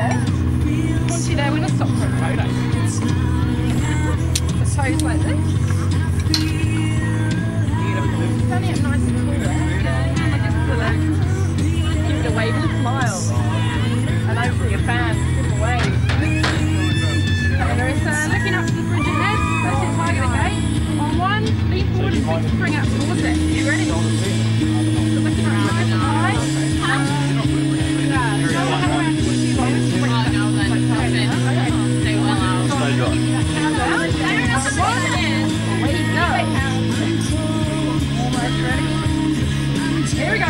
first. And today we're going to stop for a photo. The toes like this. Beautiful. Nice and smile. And looking up to the bridge ahead. That's target. On one, bring up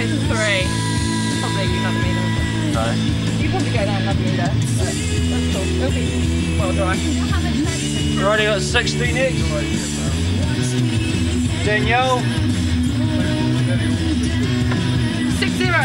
go to three. Probably meter. No. You probably go down another meter. But that's cool. It'll be well dry. We've already got 60 next. Danielle. Six zero.